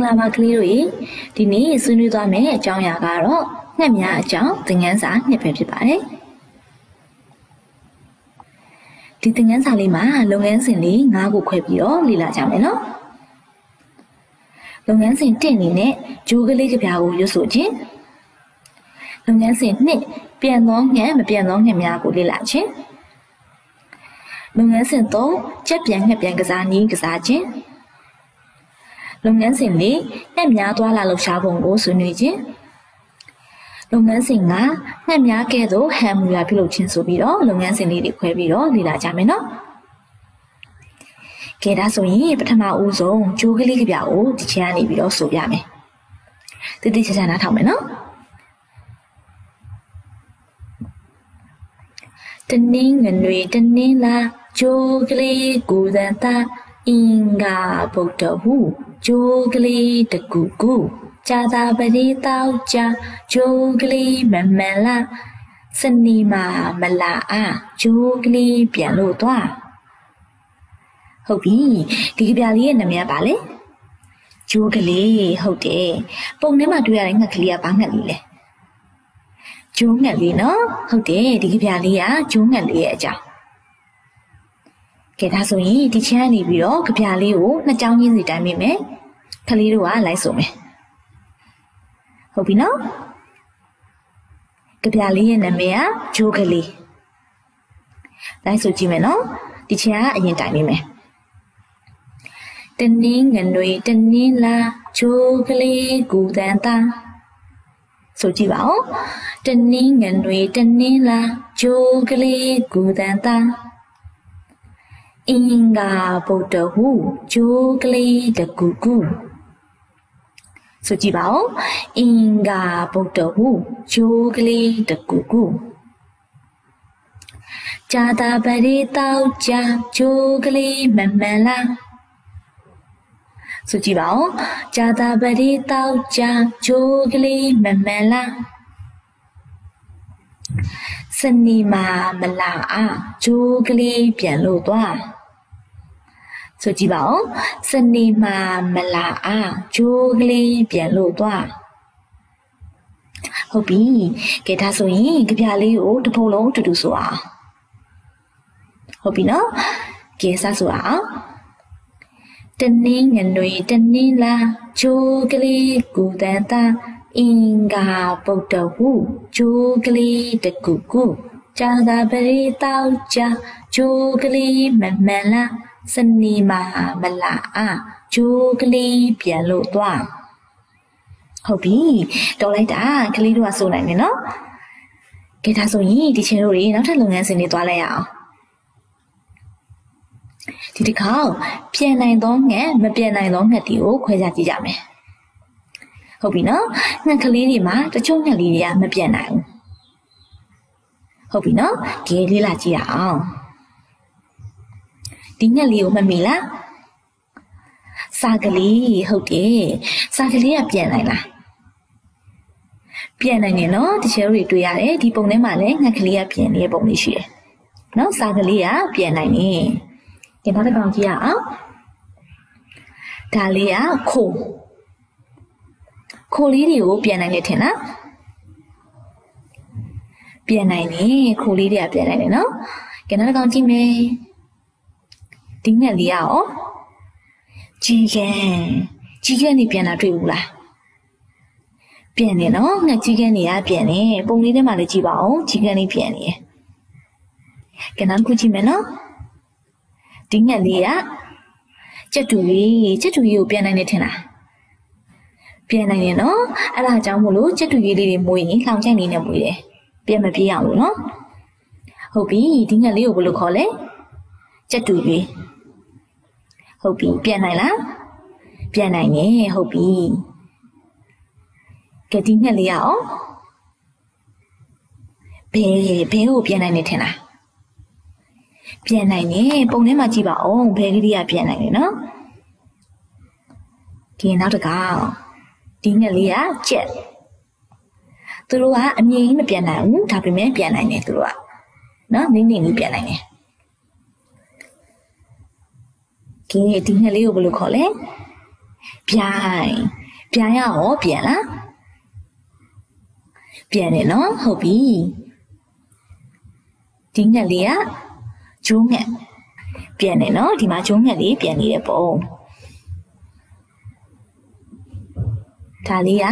မင်္ဂလာပါကလေးတို့ရေဒီနေ့ဆွေးနွေးသွားမယ့်အကြောင်းအရာကတော့ငှက်များအကြောင်းသင်ခန်းစာနှစ်ပဲဖြစ်ပါတယ်ဒီသင်ခန်းစာလေးမှာလုပ်ငန်းစဉ်လေး၅ခုခွဲပြီးတော့လေ့လာကြမယ်နော်လုပ်ငန်းစဉ်1အနေနဲ့ဂျိုးကလေးကြပြာကိုရွတ်ဆိုခြင်းလုပ်ငန်းစဉ်2ပြန်သောငှက်မပြန်သောငှက်များကိုလေ့လာခြင်းလုပ်ငန်းစဉ်3ချက်ပြန်ငှက်ပြန်ကစားနည်းကစားခြင်း လုပ်ငန်းစဉ်၄ငှက်များသွားလာလှုပ်ရှားပုံကိုဆွေးနွေးခြင်းလုပ်ငန်းစဉ်ကငှက်များကဲ့သို့ဟန်မူလာပြုလုပ်ခြင်းဆိုပြီးတော့လုပ်ငန်းစဉ်လေးတွေခွဲပြီးတော့လေ့လာကြမယ်နော်ကဲဒါဆိုရင်ပထမဦးဆုံးဂျိုးကလေးကပြကိုဒီချင်ကနေပြီးတော့ဆိုပြမယ်တိတိကျကျနားထောင်မယ်နော်တနင်းငွေတနင်းလာဂျိုးကလေးကိုယ်တန်တာအင်္ဂါဗုဒ္ဓဟု ဂျိုးကလေးတကူကူကြာသာပတိတောက်ကြဂျိုးကလေးမမန်လာစနီမာမလာအားဂျိုးကလေးပြန်လို့သွားဟုတ်ပြီဒီကြပြလေးရဲ့နာမည်ကဘာလဲဂျိုးကလေးဟုတ်တယ်ပုံထဲမှာတွေ့ရတဲ့ငှက်ကလေးကဘာငှက်လေးလဲဂျိုးငှက်လေးနော်ဟုတ်တယ်ဒီကြပြလေးကဂျိုးငှက်လေးရဲ့အကြောင်း ကဲဒါဆိုရင်ဒီချမ်းကနေပြီးတော့ကြပြလေးကိုနှစ်ကြောင်းချင်းစီတိုင်းမိမယ်ကလေးတို့ကလိုက်ဆိုမယ်ဟုတ်ပြီနော်ကြပြလေးရဲ့နာမည်ကဂျိုးကလေးလိုက်ဆိုကြည့်မယ်နော်ဒီချမ်းကအရင်တိုင်းမိမယ်တနင်းငနွေတနင်းလာချိုးကလေးကူတန်တာဆိုကြည့်ပါဦးတနင်းငနွေတနင်းလာချိုးကလေးကူတန်တာ အင်္ဂါဗုဒ္ဓဟုချိုးကလေးတကူကူဆိုကြည့်ပါဦးအင်္ဂါဗုဒ္ဓဟုချိုးကလေးတကူကူဇာတာပရိတောက်ကြချိုးကလေးမမှန်လားဆိုကြည့်ပါဦးဇာတာပရိတောက်ကြချိုးကလေးမမှန်လား စနီမာမလာအားဂျိုးကလေးပြန်လို့သွားဆိုကြည့်ပါဦးစနီမာမလာအားဂျိုးကလေးပြန်လို့သွားဟုတ်ပြီကဲဒါဆိုရင်ကြပြလေးကိုတစ်ပုံလုံးတူတူဆိုအောင်ဟုတ်ပြီနော်ကဲစဆိုအောင်တနင်းငနွေတနင်းလာဂျိုးကလေးကူတန်တာ အင်္ဂါပုဒ္ဓဟုဂျိုးကလေးတကူကူဇာတာပရိတောက်ကြဂျိုးကလေးမမှန်လားစနီမာမလာအားဂျိုးကလေးပြန်လို့သွားဟုတ်ပြီတော်လိုက်တာကလေးတို့ကစိုးနိုင်တယ်နော်ကဲဒါဆိုရင်ဒီချင်းတို့တွေနောက်ထပ်လုပ်ငန်းစဉ်တွေသွားလိုက်ရအောင်ဒီတစ်ခါပြန်နိုင်သောငှက်မပြန်နိုင်သောငှက်တွေကိုခွဲခြားကြည့်ကြမယ် ဟုတ်ပြီနော်ငှက်ကလေးတွေမှာတချို့ငှက်လေးတွေကမပြန်နိုင်ဘူးဟုတ်ပြီနော်ကဲလေးလာကြည့်ရအောင်ဒီငှက်လေးကိုမမီလားစာကလေးဟုတ်တယ်စာကလေးကပြန်နိုင်လားပြန်နိုင်တယ်နော်တချို့တွေတွေ့ရတယ်ဒီပုံထဲမှာလည်းငှက်ကလေးကပြန်နေတဲ့ပုံလေးရှိတယ်နော်စာကလေးကပြန်နိုင်တယ်ကဲနောက်တစ်ကောင်ကြည့်ရအောင်ဒါလေးကခို ခိုလေးတွေကိုပြန်နိုင်တယ်ထင်လားပြန်နိုင်တယ်ခိုလေးတွေကပြန်နိုင်တယ်နော်ကဲနောက်တစ်ကောင်ကြည့်မယ်ဒီငှက်လေးကရောကြီးကန်ကြီးကန်နေပြန်တာတွေ့ဘူးလားပြန်နေနော်ငှက်ကြီးကန်နေရပြန်နေပုံလေးထဲမှာလည်းကြည့်ပါဦးကြီးကန်လေးပြန်နေကဲနောက်တစ်ခုကြည့်မယ်နော်ဒီငှက်လေးကကြက်တူကြီးကြက်တူကြီးကိုပြန်နိုင်နေထင်လား ပြန်နိုင်တယ်နော်အဲ့ဒါကြောင့်မို့လို့ကြက်တူကြီးလေးတွေမွေးရင်လောင်ချိုင်လေးနဲ့မွေးတယ်ပြန်မပြေးအောင်လို့နော်ဟုတ်ပြီဒီငှက်လေးကိုဘယ်လိုခေါ်လဲကြက်တူကြီးဟုတ်ပြီပြန်နိုင်လားပြန်နိုင်တယ်ဟုတ်ပြီကဲဒီငှက်လေးရအောင်ဘဲဘဲကိုပြန်နိုင်နေထင်လားပြန်နိုင်တယ်ပုံထဲမှာကြည့်ပါအောင်ဘယ်ကလေးကပြန်နိုင်တယ်နော်ဒီနောက်တကောင် ဒီငှက်လေးကကြက်သူတို့ကအမြင်ကြီးမပြန်နိုင်ဘူးဒါပေမဲ့ပြန်နိုင်တယ်သူတို့ကနော်နင်းနေလေးပြန်နိုင်တယ်ကဲဒီငှက်လေးကိုဘယ်လိုခေါ်လဲပြိုင်ပြိုင်ရဟောပြန်လားပြန်တယ်နော်ဟုတ်ပြီဒီငှက်လေးကဂျိုးငှက်ပြန်တယ်နော်ဒီမှာဂျိုးငှက်လေးပြန်နေတယ်ပေါ့ ဒါလေးက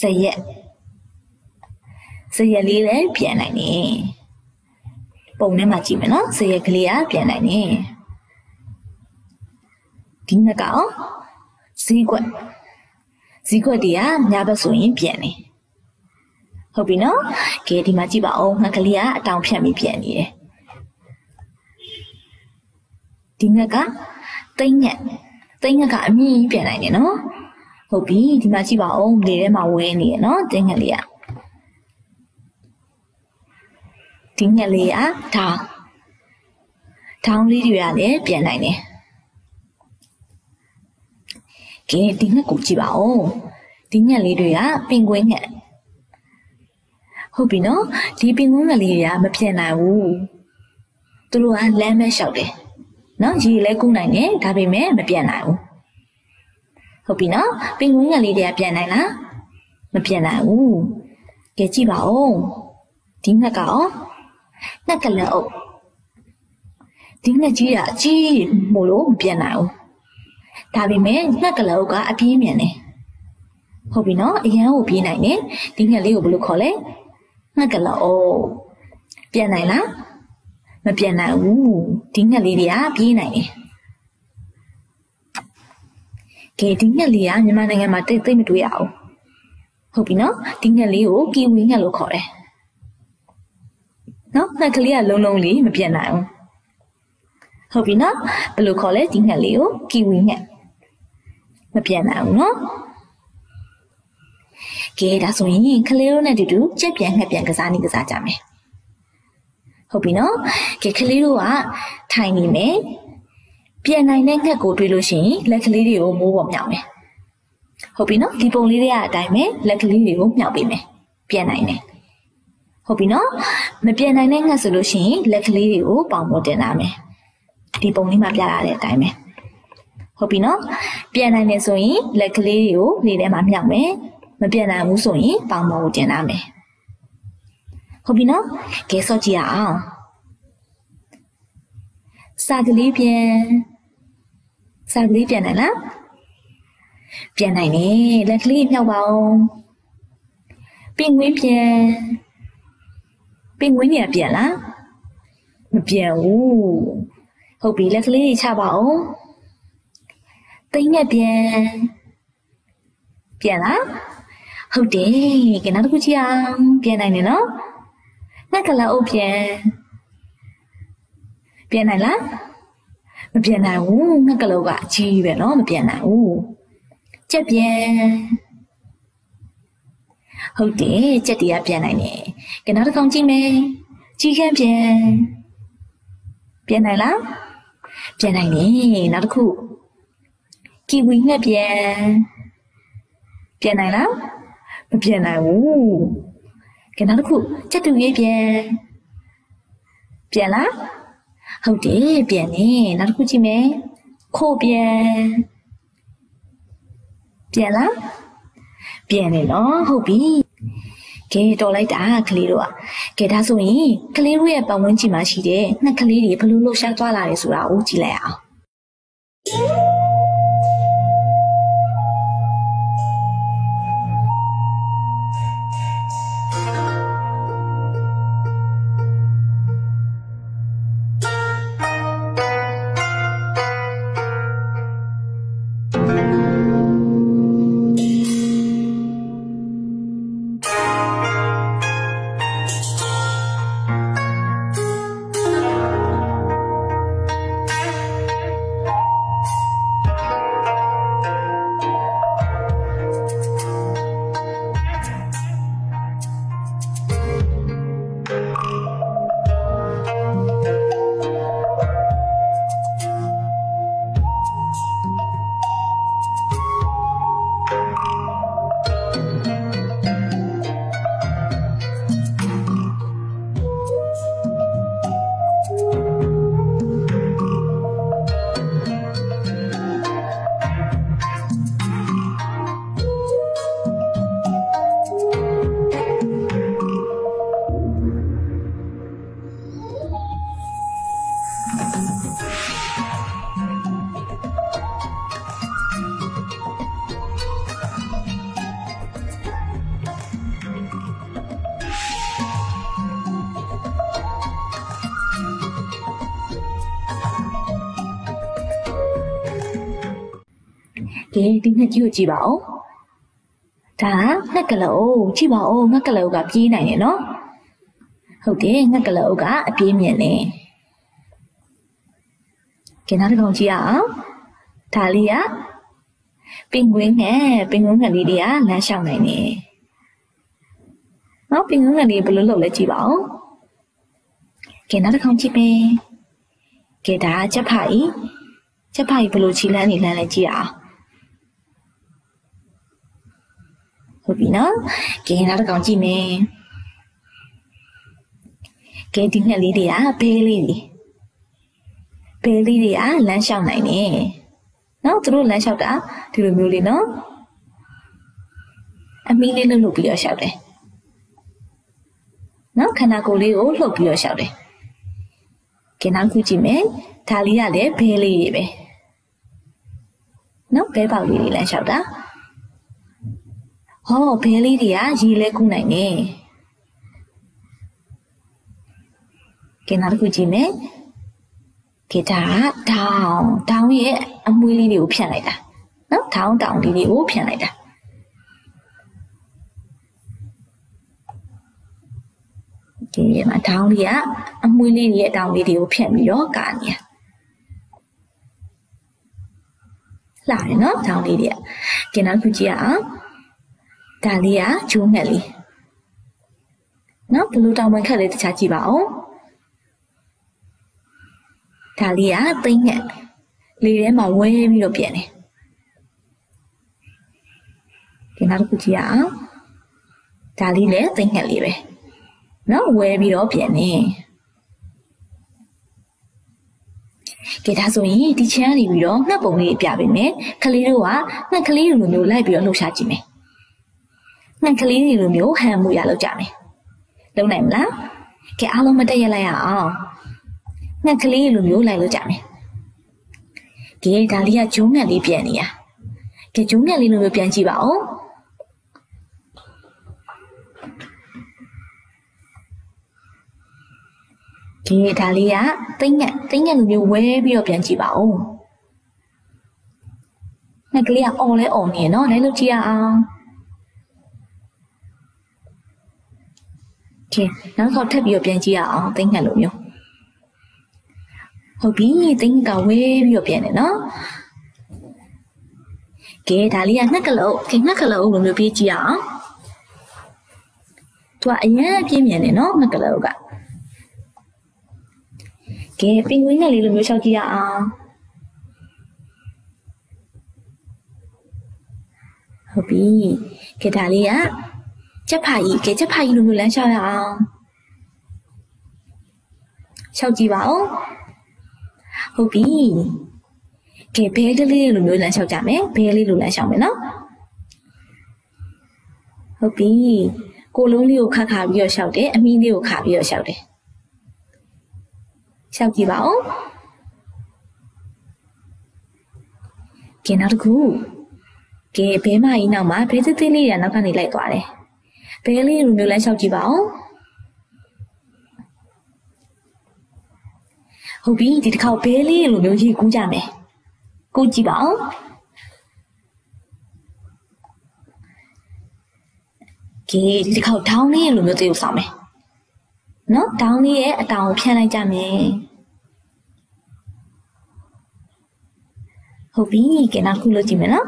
စရက်စရက်လေးလည်းပြန်နိုင်တယ်ပုံထဲမှာကြည့်မယ်နော်စရက်ကလေးကပြန်နိုင်တယ်ဒီငှက်ကအောင်ဈေးကွက်ဈေးကွက်တွေကညဘက်ဆိုရင်ပြန်တယ်ဟုတ်ပြီနော်ကဲဒီမှာကြည့်ပါဦးငှက်ကလေးကအတောင်ဖြတ်ပြီးပြန်နေတယ်ဒီငှက်ကတိတ်ငှက်တိတ်ငှက်ကအမြင့်ပြန်နိုင်တယ်နော် ဟုတ်ပြီဒီမှာကြည့်ပါဦးလေထဲမှာဝဲနေရနော်တိတ်ငှက်လေးကဒီငှက်လေးကထောင်းထောင်းလေးတွေကလည်းပြန်နိုင်တယ်ကဲဒီငှက်ကိုကြည့်ပါဦးဒီငှက်လေးတွေကပင်ကွင်းငှက်ဟုတ်ပြီနော်ဒီပင်ကွင်းငှက်လေးတွေကမပြန်နိုင်ဘူးသူတို့ကလမ်းမဲလျှောက်တယ်နော်ရေလဲကူးနိုင်တယ်ဒါပေမဲ့မပြန်နိုင်ဘူး ဟုတ်ပြီနော်ပင်ကွင်းငှက်လေးတွေကပြန်နိုင်လားမပြန်နိုင်ဘူးကဲကြည့်ပါဦးဒီငှက်ကရောငှက်ကလည်းအုပ်ဒီငှက်ကြီးကအကြီးမို့လို့မပြန်နိုင်ဘူးဒါပေမဲ့ငှက်ကလည်းအုပ်ကအပြေးမြန်တယ်ဟုတ်ပြီနော်အရန်ကိုပြေးနိုင်တယ်ဒီငှက်လေးကိုဘယ်လိုခေါ်လဲငှက်ကလည်းအုပ်ပြန်နိုင်လားမပြန်နိုင်ဘူးဒီငှက်လေးတွေကပြေးနိုင်တယ် ကဲဒီငှက်လေးကမြန်မာနိုင်ငံမှာတိတ်တိတ်မတွေ့ရအောင်ဟုတ်ပြီနော်ဒီငှက်လေးကိုကီဝီငှက်လို့ခေါ်တယ်နော်ငှက်ကလေးကလုံးလုံးလေးမပြတ်နိုင်ဘူးဟုတ်ပြီနော်ဘယ်လိုခေါ်လဲဒီငှက်လေးကိုကီဝီငှက်မပြတ်နိုင်ဘူးနော်ကဲဒါဆိုရင်ကလေးတို့နဲ့တူတူကြက်ပြန်ငှက်ပြန်ကစားနေကစားကြမယ်ဟုတ်ပြီနော်ကဲကလေးတို့ကထိုင်နေမယ် ပြန်နိုင်တဲ့ငှက်ကိုတွေးလို့ရှိရင်လက်ကလေးတွေကိုမိုးပေါ်မြောက်မယ်ဟုတ်ပြီနော်ဒီပုံလေးတွေကအတိုင်းပဲလက်ကလေးတွေကိုမြောက်ပေးမယ်ပြန်နိုင်တယ်ဟုတ်ပြီနော်မပြေနိုင်တဲ့ငှက်ဆိုလို့ရှိရင်လက်ကလေးတွေကိုပေါင်ပေါ်တင်လာမယ်ဒီပုံလေးမှာပြလာတဲ့အတိုင်းပဲဟုတ်ပြီနော်ပြန်နိုင်တယ်ဆိုရင်လက်ကလေးတွေကိုလေထဲမှာမြှောက်မယ်မပြန်နိုင်ဘူးဆိုရင်ပေါင်ပေါ်ကိုတင်လာမယ်ဟုတ်ပြီနော်ကဲစော့ကြည့်ရအောင်စာကလေးပြန် စာကလေးပြန်နိုင်လားပြန်နိုင်တယ်လက်ကလေးမြှောက်ပါအောင်ပင်ငွေးပြန်ပင်ငွေးနေပြန်လားမပြန်ဘူးဟုတ်ပြီလက်ကလေးချပါအောင်တိတ်နဲ့ပြန်ပြန်လားဟုတ်တယ်ကဲနောက်တစ်ခုကြည့်အောင်ပြန်နိုင်တယ်နော်ငှက်ကလာအုပ်ပြန်ပြန်နိုင်လား မပြန်နိုင်ဘူးငှက်ကလောကအကြီးပဲနော်မပြန်နိုင်ဘူးကြက်ပြန်ဟုတ်တယ်ကြက်တရားပြန်နိုင်တယ်ကဲနောက်တစ်ကောင်ကြည့်မယ်ကြီးခန့်ပြန်ပြန်နိုင်လားပြန်နိုင်တယ်နောက်တစ်ခုကီဝီနဲ့ပြန်ပြန်နိုင်လားမပြန်နိုင်ဘူးကဲနောက်တစ်ခုချက်တူရေးပြန်ပြန်လား ဟုတ်တယ်ပြန်နေနောက်တစ်ခုကြည့်မယ်ခို့ပြန်ပြန်လားပြန်နေနော်ဟုတ်ပြီကဲတော်လိုက်တာကလေးတို့อ่ะကဲဒါဆိုရင်ကလေးတို့ရဲ့ပတ်ဝန်းကျင်မှာရှိတဲ့နှစ်ကလေးတွေဘလို့လှုပ်ရှားသွားလာတယ်ဆိုတာကိုကြည့်လိုက်အောင် ကဲဒီငှက်ကြီးကိုကြည့်ပါဦးဒါငှက်ကလအုပ်ကြည့်ပါဦးငှက်ကလအုပ်ကပြေးနိုင်တယ်နော်ဟုတ်တယ်ငှက်ကလအုပ်ကအပြေးမြင်တယ်ကဲနောက်တစ်ကောင်ကြည့်အောင်ဒါလေးကပင်ကွင်းငှက်ပင်ကွင်းငှက်လေးတွေကလမ်းလျှောက်နိုင်တယ်နောက်ပင်ကွင်းငှက်လေးဘယ်လိုလုပ်လဲကြည့်ပါဦးကဲနောက်တစ်ကောင်ကြည့်မယ်ကဲဒါချက်ဖာကြီးချက်ဖာကြီးဘယ်လိုခြေလမ်းနေလမ်းလဲကြည့်အောင် ဟုတ်ပြီနော်ကဲနောက်တစ်ကောင်ကြည့်မယ်ကဲဒီငှက်လေးတွေကဘဲလေးတွေဘဲလေးတွေကလမ်းလျှောက်နိုင်တယ်နော်သူတို့လမ်းလျှောက်တာဒီလိုမျိုးလေးနော်အမီးလေးလှုပ်လှုပ်ပြီးတော့လျှောက်တယ်နော်ခန္ဓာကိုယ်လေးကိုလှုပ်ပြီးတော့လျှောက်တယ်ကဲနောက်ခုကြည့်မယ်ဒါလေးကလည်းဘဲလေးတွေပဲနော်ဘဲပေါက်လေးတွေလမ်းလျှောက်တာ ဟောဘဲလေးတွေကရေလဲကူးနိုင်တယ်ကဲနောက်တစ်ခုကြည့်မယ်ကဲဒါဒေါင်းဒေါင်းရဲ့အမွှေးလေးတွေကိုဖြန့်လိုက်တာနော်ဒေါင်းတောင်လေးတွေကိုဖြန့်လိုက်တာဒီနေ့မှာဒေါင်းလေးကအမွှေးလေးတွေရဲ့တောင်လေးတွေကိုဖြန့်ပြီးတော့ကာနေရလာတယ်နော်ဒေါင်းလေးတွေကကဲနောက်ခုကြည့်အောင် ဒါလေးကဂျိုးငှက်လေးနော်ဘလူးတောင်ဝင်ခက်လေးတခြားကြည့်ပါဦးဒါလေးကသိမ့်ငှက်လေထဲမှာဝဲပြီးတော့ပြန်တယ်ဒီနောက်တစ်ခုကြည့်အောင်ဒါလေးလည်းသိမ့်ငှက်လေးပဲနော်ဝဲပြီးတော့ပြန်နေကဲဒါဆိုရင်ဒီချမ်းနေပြီးတော့ငှက်ပုံလေးပြပေးမယ်ခလေးတို့ကငှက်ကလေးလိုမျိုးလိုက်ပြီးတော့လှုပ်ရှားကြည့်မယ် ငှက်ကလေးတွေလိုမျိုးဟန်မှုရလောက်ကြမယ်လုံနိုင်မလားကဲအားလုံးမတက်ရလိုက်ရအောင်ငှက်ကလေးလိုမျိုးလိုက်လို့ကြမယ်ကဲဒါလေးကဂျုံငှက်လေးပြန်နေရကဲဂျုံငှက်လေးလိုမျိုးပြန်ကြည့်ပါဦးကဲဒါလေးကသိငှက်သိငှက်လိုမျိုးဝဲပြီးတော့ပြန်ကြည့်ပါဦးငှက်ကလေးကអော်လဲអော်နေနော်လိုက်လို့ကြည့်ရအောင် ကဲနောက်ခေါက်ထပ်ပြီးတော့ပြန်ကြည့်ရအောင်သိငှက်လိုမျိုးဟုတ်ပြီတင်းကဝဲပြီးတော့ပြန်တယ်နော်ကဲဒါလေးကငှက်ကလုံးကဲငှက်ကလုံးလိုမျိုးပြေးကြည့်အောင်သူကအရင်ပြင်းမြန်တယ်နော်ငှက်ကလုံးကကဲပင်ဝင်းငယ်လေးလိုမျိုးရှောက်ကြည့်ရအောင်ဟုတ်ပြီကဲဒါလေးက ချက်ဖာကြီးကဲချက်ဖာကြီးလိုမျိုးလမ်းလျှောက်ရအောင်ရှောက်ကြည့်ပါဦးဟုတ်ပြီကဲဘဲကလေးလိုမျိုးလမ်းလျှောက်ကြမယ်ဘဲလေးလိုလမ်းလျှောက်မယ်နော်ဟုတ်ပြီကိုလုံးလေးကိုခါခါပြီးတော့လျှောက်တယ်အမီးလေးကိုခါပြီးတော့လျှောက်တယ်လျှောက်ကြည့်ပါဦးကဲနောက်တစ်ခုကဲဘဲမကြီးနောက်မှာဘဲသေးသေးလေးရနောက်ကနေလိုက်သွားတယ် ဘဲလေးလိုမျိုးလမ်းလျှောက်ကြည့်ပါဦးဟုတ်ပြီဒီတစ်ခေါက်ဘဲလေးလိုမျိုးရေကူးကြမယ်ကူးကြည့်ပါဦးကဲဒီတစ်ခေါက်ဒေါင်းလေးလိုမျိုးတည်ယူဆောင်မယ်နော်ဒေါင်းလေးရဲ့အတောင်ကိုဖြန့်လိုက်ကြမယ်ဟုတ်ပြီကဲနောက်ခုလုပ်ကြည့်မယ်နော်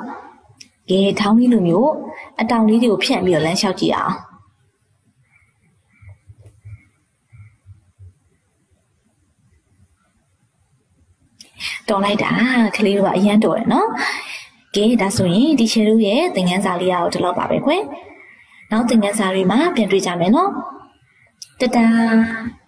ကဲဒေါင်းလေးလိုမျိုးအတောင်လေးတွေကိုဖြန့်ပြီးတော့လမ်းလျှောက်ကြည့်အောင်တော်လိုက်တာကလေးတို့ကအရန်တော်တယ်နော်ကဲဒါဆိုရင်ဒီချယ်တို့ရဲ့သင်ခန်းစာလေးရတော့ဒီလောက်ပါပဲခွနောက်သင်ခန်းစာတွေမှာပြန်တွေ့ကြမယ်နော်တတား